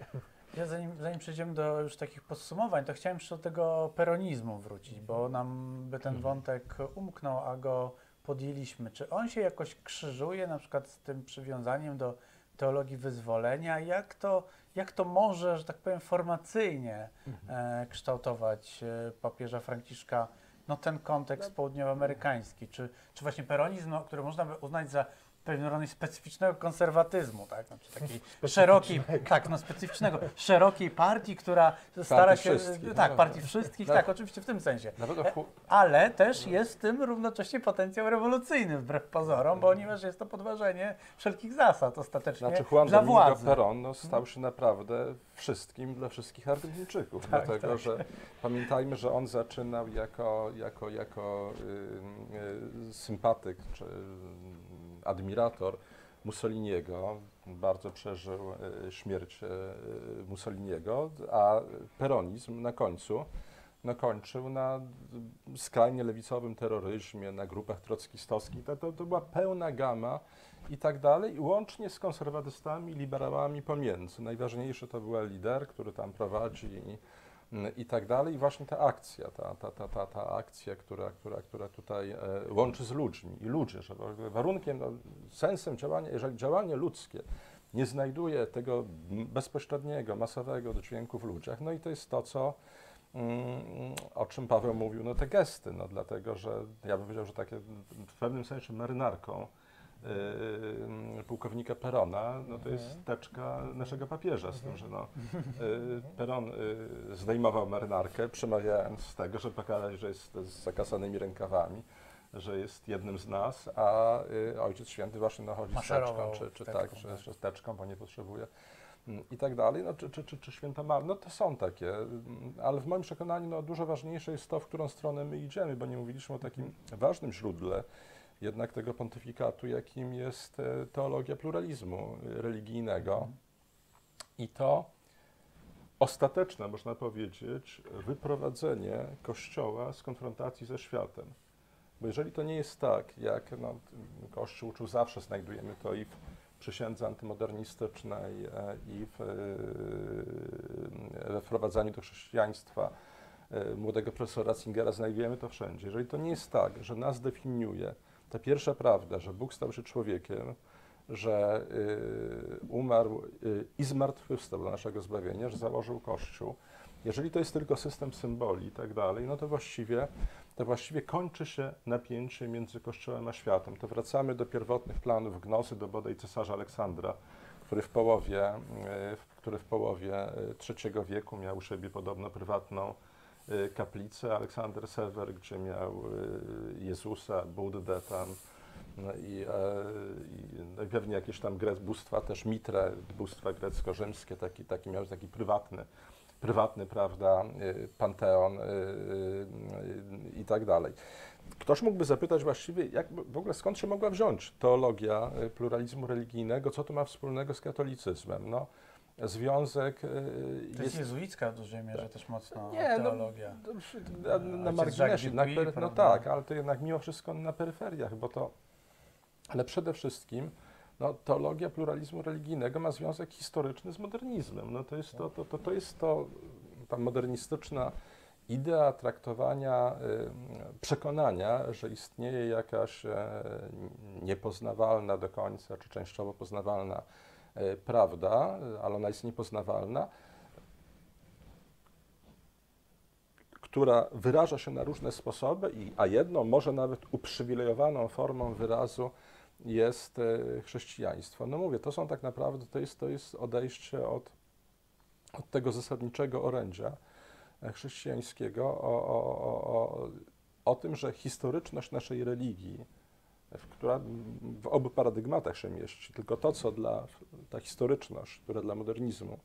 Ja zanim, zanim przejdziemy do już takich podsumowań, to chciałem jeszcze do tego peronizmu wrócić, bo nam by ten wątek umknął, a go podjęliśmy. Czy on się jakoś krzyżuje na przykład z tym przywiązaniem do teologii wyzwolenia? Jak to, jak to może, że tak powiem, formacyjnie mhm. e, kształtować e, papieża Franciszka no, ten kontekst no. południowoamerykański, czy, czy właśnie peronizm, no, który można by uznać za pewien rodzaj specyficznego konserwatyzmu, tak? Znaczy takiej szerokiej, tak, no specyficznego, szerokiej partii, która stara partii się, tak, no, partii wszystkich, tak, oczywiście w tym sensie. E, ale też jest w tym równocześnie potencjał rewolucyjny wbrew pozorom, ponieważ jest to podważenie wszelkich zasad ostatecznie znaczy, Juan dla władzy. Perón no, stał się naprawdę wszystkim dla wszystkich Argentyńczyków, tak, dlatego tak. że pamiętajmy, że on zaczynał jako, jako, jako y, y, sympatyk, czy admirator Mussoliniego, bardzo przeżył e, śmierć e, Mussoliniego, a peronizm na końcu no, kończył na skrajnie lewicowym terroryzmie, na grupach trockistowskich. To, to, to była pełna gama i tak dalej, łącznie z konserwatystami, liberałami pomiędzy. Najważniejszy to był lider, który tam prowadzi i tak dalej. I właśnie ta akcja, ta, ta, ta, ta, ta akcja, która, która, która tutaj e, łączy z ludźmi i ludzie, że warunkiem, no, sensem działania, jeżeli działanie ludzkie nie znajduje tego bezpośredniego, masowego dźwięku w ludziach, no i to jest to, co mm, o czym Paweł mówił, no te gesty, no dlatego, że ja bym powiedział, że takie w pewnym sensie marynarką pułkownika Perona, no to jest mhm. teczka naszego papieża, z tym, mhm. że no, y, Peron y, zdejmował marynarkę, przemawiając z tego, że pokazać, że jest z zakasanymi rękawami, że jest jednym z nas, a Ojciec Święty właśnie nachodzi z teczką, czy, czy tak, że, że z teczką, bo nie potrzebuje mm, i tak dalej, no, czy, czy, czy, czy święta ma, no to są takie, mm, ale w moim przekonaniu no, dużo ważniejsze jest to, w którą stronę my idziemy, bo nie mówiliśmy o takim ważnym źródle, jednak tego pontyfikatu, jakim jest e, teologia pluralizmu religijnego. I to ostateczne, można powiedzieć, wyprowadzenie Kościoła z konfrontacji ze światem. Bo jeżeli to nie jest tak, jak no, Kościół uczył zawsze, znajdujemy to i w przysiędze antymodernistycznej, e, i w, e, we wprowadzaniu do chrześcijaństwa młodego profesora Singera, znajdujemy to wszędzie. Jeżeli to nie jest tak, że nas definiuje ta pierwsza prawda, że Bóg stał się człowiekiem, że y, umarł y, i zmartwychwstał do naszego zbawienia, że założył Kościół. Jeżeli to jest tylko system symboli i tak dalej, no to właściwie, to właściwie kończy się napięcie między Kościołem a światem. To wracamy do pierwotnych planów Gnosy, do bodaj cesarza Aleksandra, który w połowie, y, który w połowie III wieku miał u siebie podobno prywatną Y, kaplicę Aleksander Sewer, gdzie miał y, Jezusa, Buddę tam no i, e, i, no i pewnie jakieś tam gre, bóstwa, też mitre, bóstwa grecko-rzymskie, taki, taki miał taki prywatny, prywatny, prawda, y, panteon i tak dalej. Ktoś mógłby zapytać właściwie, jak w ogóle skąd się mogła wziąć teologia pluralizmu religijnego, co to ma wspólnego z katolicyzmem? No, związek. E, to jest, jezuicka w dużej mierze tak. też mocno Nie, no, teologia. No, na, na marginesie, na, no tak, ale to jednak mimo wszystko na peryferiach, bo to, ale przede wszystkim no, teologia pluralizmu religijnego ma związek historyczny z modernizmem. No, to, jest to, to, to, to jest to, ta modernistyczna idea traktowania, y, przekonania, że istnieje jakaś e, niepoznawalna do końca, czy częściowo poznawalna e, prawda, ale ona jest niepoznawalna, która wyraża się na różne sposoby, a jedną, może nawet uprzywilejowaną formą wyrazu jest e, chrześcijaństwo. No mówię, to są tak naprawdę, to jest, to jest odejście od, od tego zasadniczego orędzia e, chrześcijańskiego o, o, o, o tym, że historyczność naszej religii, która w obu paradygmatach się mieści, tylko to, co dla, ta historyczność, która dla modernizmu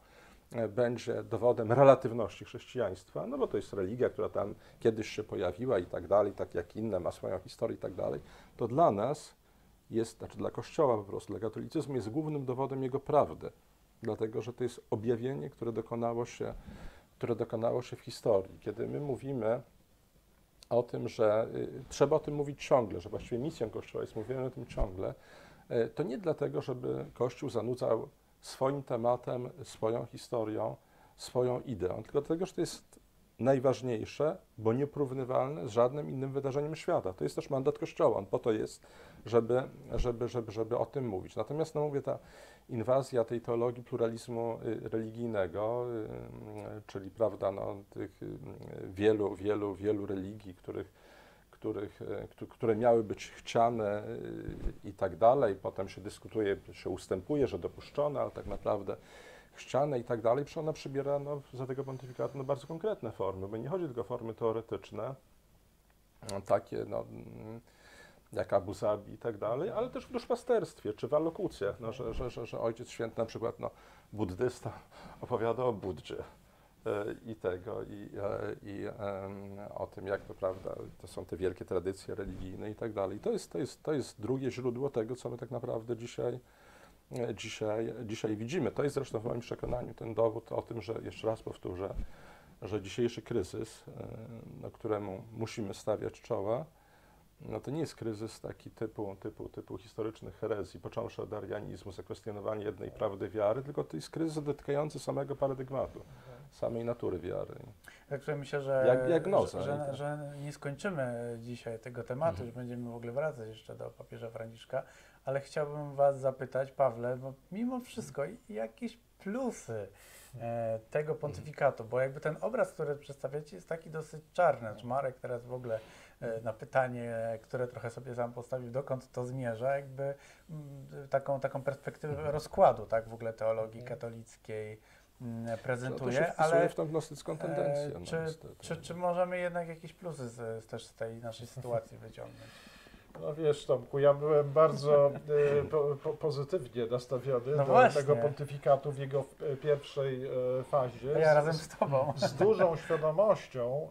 e, będzie dowodem relatywności chrześcijaństwa, no bo to jest religia, która tam kiedyś się pojawiła i tak dalej, tak jak inne, ma swoją historię i tak dalej, to dla nas jest, znaczy dla Kościoła po prostu, dla katolicyzmu jest głównym dowodem jego prawdy, dlatego że to jest objawienie, które dokonało się, które dokonało się w historii. Kiedy my mówimy o tym, że y, trzeba o tym mówić ciągle, że właściwie misją Kościoła jest mówienie o tym ciągle, y, to nie dlatego, żeby Kościół zanudzał swoim tematem, swoją historią, swoją ideą, tylko dlatego, że to jest najważniejsze, bo nieporównywalne z żadnym innym wydarzeniem świata. To jest też mandat Kościoła. On po to jest, żeby, żeby, żeby, żeby o tym mówić. Natomiast, no mówię, ta inwazja tej teologii pluralizmu y, religijnego, y, czyli prawda, no, tych y, wielu, wielu, wielu religii, których których, które miały być chciane i tak dalej. Potem się dyskutuje, się ustępuje, że dopuszczone, ale tak naprawdę chrzciane i tak dalej, ona przybiera no, za tego pontyfikatu no, bardzo konkretne formy, bo nie chodzi tylko o formy teoretyczne, takie no, mm, jak Abu Zabi i tak dalej, ale też w duszpasterstwie czy w alokucjach, no, że, że, że, że Ojciec Święty na przykład no, buddysta opowiada o Buddzie e, i tego, i, e, i o tym, jak to prawda, to są te wielkie tradycje religijne i tak dalej. To jest, to, jest, to jest drugie źródło tego, co my tak naprawdę dzisiaj dzisiaj, dzisiaj widzimy. To jest zresztą w moim przekonaniu ten dowód o tym, że jeszcze raz powtórzę, że dzisiejszy kryzys, e, no, któremu musimy stawiać czoła, no to nie jest kryzys taki typu, typu, typu historycznych herezji, począwszy od arianizmu, zakwestionowanie jednej prawdy wiary, tylko to jest kryzys dotykający samego paradygmatu, samej natury wiary. Także myślę, że, Jak diagnoza, że, że, że, nie skończymy dzisiaj tego tematu, mhm. że będziemy w ogóle wracać jeszcze do papieża Franciszka, ale chciałbym Was zapytać, Pawle, bo mimo wszystko jakieś plusy e, tego pontyfikatu, bo jakby ten obraz, który przedstawiacie jest taki dosyć czarny. Znaczy Marek teraz w ogóle na pytanie, które trochę sobie sam postawił, dokąd to zmierza, jakby mm, taką, taką perspektywę mhm. rozkładu, tak, w ogóle teologii mhm. katolickiej mm, prezentuje, no to się ale w tą gnostycką tendencję. E, no, czy, czy, czy, możemy jednak jakieś plusy z, też z tej naszej sytuacji wyciągnąć? No wiesz Tomku, ja byłem bardzo e, po, po, pozytywnie nastawiony no do właśnie. tego pontyfikatu w jego e, pierwszej e, fazie. A ja razem z Tobą. Z, dużą świadomością,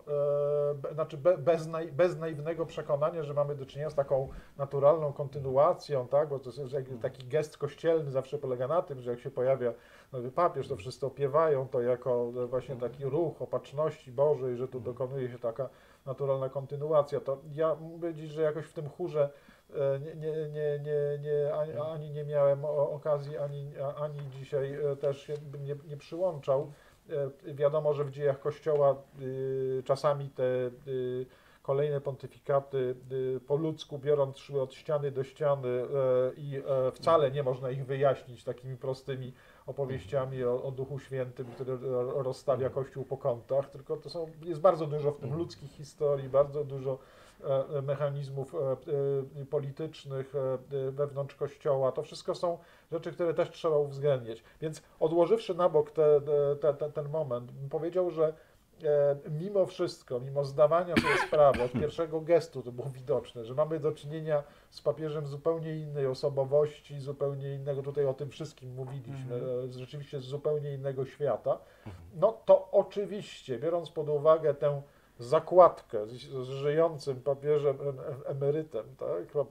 e, znaczy be, bez, naj, bez naiwnego przekonania, że mamy do czynienia z taką naturalną kontynuacją, tak? bo to jest taki gest kościelny zawsze polega na tym, że jak się pojawia nowy papież, to wszyscy opiewają to jako właśnie taki ruch opatrzności Bożej, że tu dokonuje się taka naturalna kontynuacja. To ja mówię powiedzieć, że jakoś w tym chórze e, nie, nie, nie, nie, ani, ani nie miałem okazji, ani, ani dzisiaj e, też się nie, nie przyłączał. E, wiadomo, że w dziejach Kościoła czasami te kolejne pontyfikaty po ludzku biorąc szły od ściany do ściany i wcale nie można ich wyjaśnić takimi prostymi opowieściami o, o, Duchu Świętym, który rozstawia mhm. Kościół po kątach, tylko to są, jest bardzo dużo w tym mhm. ludzkich historii, bardzo dużo e, e mechanizmów e, politycznych wewnątrz Kościoła. To wszystko są rzeczy, które też trzeba uwzględnić. Więc odłożywszy na bok te, te, te, ten moment, bym powiedział, że mimo wszystko, mimo zdawania sobie sprawy, od pierwszego gestu to było widoczne, że mamy do czynienia z papieżem zupełnie innej osobowości, zupełnie innego, tutaj o tym wszystkim mówiliśmy, mm. rzeczywiście z zupełnie innego świata, no to oczywiście, biorąc pod uwagę tę zakładkę z, z żyjącym papieżem emerytem, tak,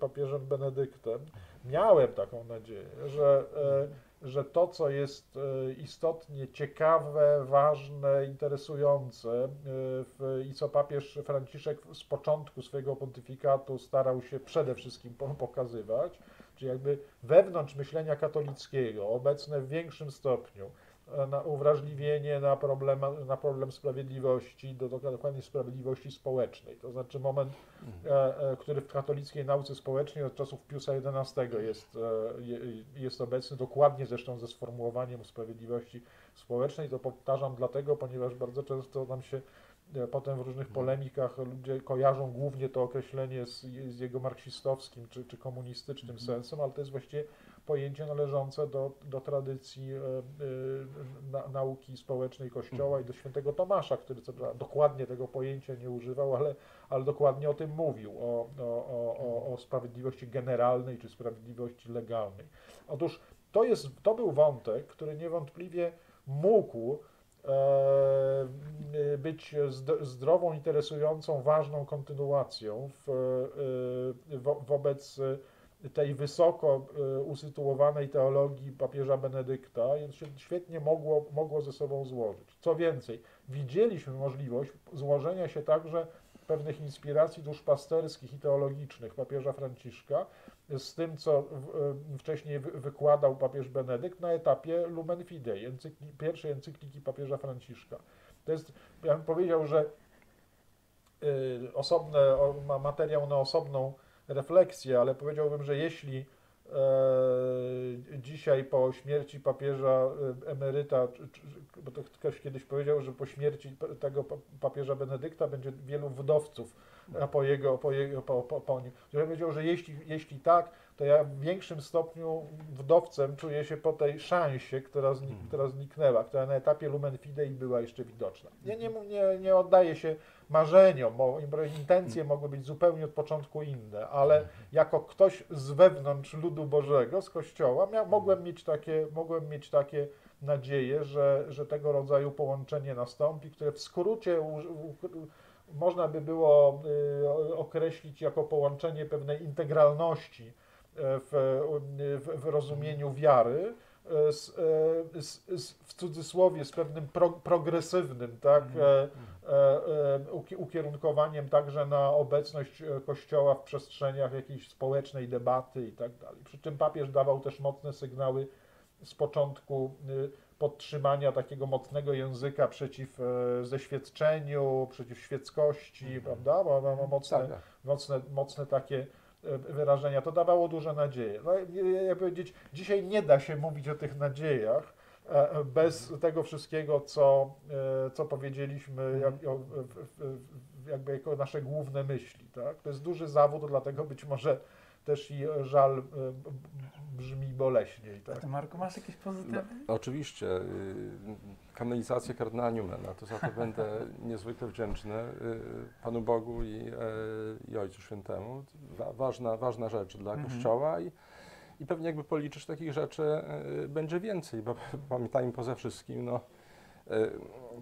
papieżem Benedyktem, miałem taką nadzieję, że e, że to, co jest e, istotnie ciekawe, ważne, interesujące e, i co papież Franciszek z początku swojego pontyfikatu starał się przede wszystkim pokazywać, Czyli jakby wewnątrz myślenia katolickiego, obecne w większym stopniu, na uwrażliwienie na problem, na problem sprawiedliwości, do, dokładnie sprawiedliwości społecznej. To znaczy moment, e, e, który w katolickiej nauce społecznej od czasów Piusa XI jest, e, jest obecny, dokładnie zresztą ze sformułowaniem sprawiedliwości społecznej. To powtarzam dlatego, ponieważ bardzo często nam się potem w różnych mhm. polemikach ludzie kojarzą głównie to określenie z, z jego marksistowskim czy, czy komunistycznym mhm. sensem, ale to jest właściwie pojęcie należące do, do tradycji e, e, na, nauki społecznej Kościoła mhm. i do świętego Tomasza, który co dokładnie tego pojęcia nie używał, ale, ale dokładnie o tym mówił, o, o, o, o sprawiedliwości generalnej czy sprawiedliwości legalnej. Otóż to, jest, to był wątek, który niewątpliwie mógł E, być zdrową, interesującą, ważną kontynuacją w, wo, wobec tej wysoko e, usytuowanej teologii papieża Benedykta, więc świetnie mogło, mogło ze sobą złożyć. Co więcej, widzieliśmy możliwość złożenia się także pewnych inspiracji duszpasterskich i teologicznych papieża Franciszka z tym, co e, wcześniej wykładał papież Benedykt na etapie Lumen Fidei, encykli, pierwszej encykliki papieża Franciszka. To jest, ja bym powiedział, że y, osobne, ma materiał na osobną refleksję, ale powiedziałbym, że jeśli e, dzisiaj po śmierci papieża e, emeryta, bo to ktoś kiedyś powiedział, że po śmierci tego papieża Benedykta będzie wielu wdowców po jego, po, jego, po, po, po nim. Ja powiedział, że jeśli, jeśli tak, to ja w większym stopniu wdowcem czuję się po tej szansie, która, znik, mhm. która zniknęła, która na etapie Lumen Fidei była jeszcze widoczna. Ja nie, nie, nie oddaję się marzeniom, intencje mogły być zupełnie od początku inne, ale jako ktoś z wewnątrz ludu Bożego, z Kościoła, mia, mogłem mieć takie, mogłem mieć takie nadzieję, że, że tego rodzaju połączenie nastąpi, które w skrócie u, u, można by było y, określić jako połączenie pewnej integralności e, w, w, w rozumieniu wiary, e, z, e, z, z, w cudzysłowie z pewnym pro, progresywnym tak, mm. Ukierunkowaniem także na obecność Kościoła w przestrzeniach jakiejś społecznej debaty i tak dalej. Przy czym papież dawał też mocne sygnały z początku y, podtrzymania takiego mocnego języka przeciw e, zeświadczeniu, przeciw świeckości, mm. prawda? Bo mocne, tak, tak. Mocne, mocne takie e, wyrażenia. To dawało duże nadzieje. No, jak powiedzieć, dzisiaj nie da się mówić o tych nadziejach e, bez mm. tego wszystkiego, co, co powiedzieliśmy, mm. jak, jakby jako nasze główne myśli. Tak? To jest duży zawód, dlatego być może też i żal e, brzmi boleśniej. Tak? A ty Marku masz jakieś pozytywy? No, oczywiście. Y, kanalizację kardynała Newmana, to za to będę niezwykle wdzięczny y, Panu Bogu i, e, i Ojcu Świętemu. Ważna, ważna rzecz dla mhm. Kościoła i, i pewnie jakby policzysz takich rzeczy y, będzie więcej, bo pamiętajmy poza wszystkim, no, E,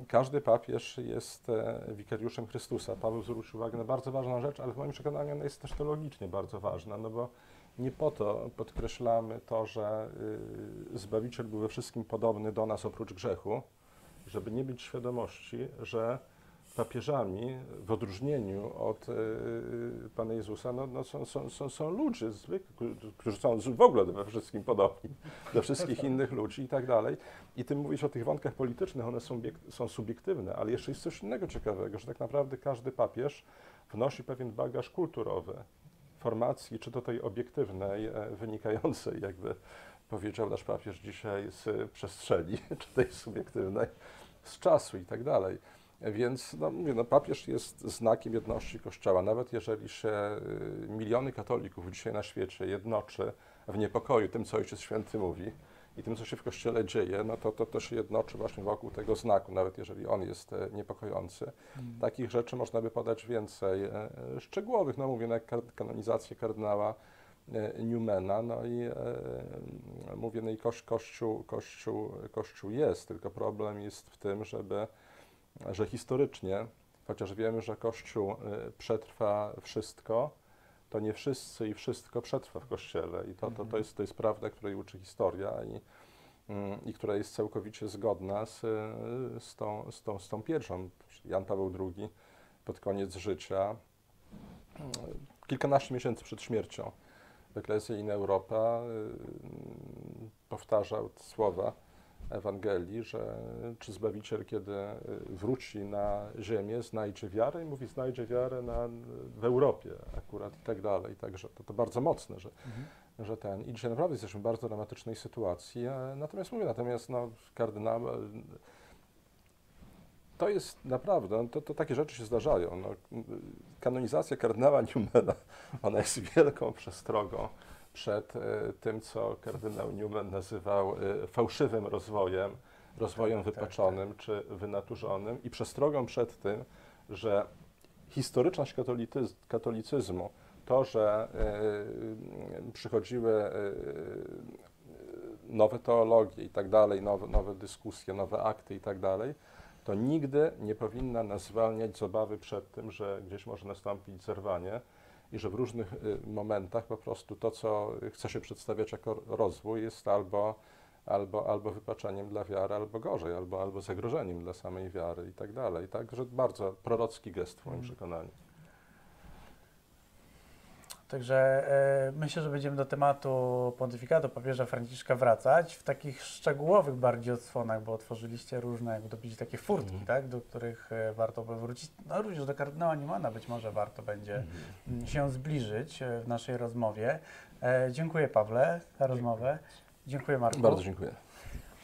każdy papież jest e, wikariuszem Chrystusa. Paweł zwrócił uwagę na bardzo ważną rzecz, ale w moim przekonaniu ona jest też teologicznie bardzo ważna, no bo nie po to podkreślamy to, że y, Zbawiciel był we wszystkim podobny do nas oprócz grzechu, żeby nie mieć świadomości, że papieżami, w odróżnieniu od y, Pana Jezusa, no, no są, są, są, są, ludzie zwykli, którzy są w ogóle we wszystkim podobni do wszystkich innych ludzi i tak dalej. I ty mówisz o tych wątkach politycznych, one są, są subiektywne, ale jeszcze jest coś innego ciekawego, że tak naprawdę każdy papież wnosi pewien bagaż kulturowy, formacji, czy to tej obiektywnej, e, wynikającej, jakby powiedział nasz papież dzisiaj, z przestrzeni, czy tej subiektywnej, z czasu i tak dalej. Więc no, mówię, no, papież jest znakiem jedności Kościoła. Nawet jeżeli się y, miliony katolików dzisiaj na świecie jednoczy w niepokoju tym, co Ojciec Święty mówi i tym, co się w Kościele dzieje, no to to też jednoczy właśnie wokół tego znaku, nawet jeżeli on jest e, niepokojący. Mm. Takich rzeczy można by podać więcej e, szczegółowych. No mówię, na kanonizację kardynała e, Newmana, no i mówię, no i kościół, kościół, kościół jest, tylko problem jest w tym, żeby że historycznie, chociaż wiemy, że Kościół y, przetrwa wszystko, to nie wszyscy i wszystko przetrwa w Kościele. I to, to, to, mhm. jest, to jest prawda, której uczy historia i, mm, i która jest całkowicie zgodna z, z, tą, z, tą, z tą pierwszą. Jan Paweł II pod koniec życia, kilkanaście miesięcy przed śmiercią, w Ecclesia in Europa powtarzał słowa Ewangelii, że czy Zbawiciel, kiedy wróci na ziemię, znajdzie wiarę i mówi, znajdzie wiarę na, w Europie akurat i tak dalej. Także to, to bardzo mocne, że, mhm. że ten. I dzisiaj naprawdę jesteśmy w bardzo dramatycznej sytuacji. Natomiast mówię, natomiast no, kardynał to jest naprawdę, to, to takie rzeczy się zdarzają. No, kanonizacja kardynała Newmana, ona jest wielką przestrogą przed e, tym, co kardynał Newman nazywał e, fałszywym rozwojem, rozwojem tak, tak wypaczonym tak, tak. czy wynaturzonym i przestrogą przed tym, że historyczność katolicyzmu, to, że y, przychodziły nowe teologie i tak dalej, nowe, nowe dyskusje, nowe akty i tak dalej, to nigdy nie powinna nas zwalniać z obawy przed tym, że gdzieś może nastąpić zerwanie i że w różnych y, momentach po prostu to, co chce się przedstawiać jako rozwój, jest albo, albo, albo wypaczeniem dla wiary, albo gorzej, albo, albo zagrożeniem dla samej wiary i tak dalej. Także bardzo prorocki gest w moim mhm. przekonaniu. Także e, myślę, że będziemy do tematu pontyfikatu papieża Franciszka wracać w takich szczegółowych bardziej odsłonach, bo otworzyliście różne, jakby dobić takie furtki, mm. tak, do których e, warto by wrócić. No również do kardynała Niemana być może warto będzie mm. się zbliżyć e, w naszej rozmowie. E, dziękuję Pawle za rozmowę. Dziękuję Marku. Bardzo dziękuję.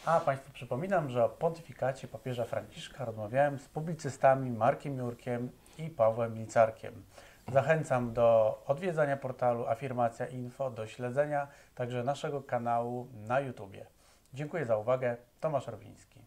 A Państwu przypominam, że o pontyfikacie papieża Franciszka rozmawiałem z publicystami Markiem Jurkiem i Pawłem Licarkiem. Zachęcam do odwiedzania portalu Afirmacja Info, do śledzenia także naszego kanału na YouTubie. Dziękuję za uwagę. Tomasz Rowiński.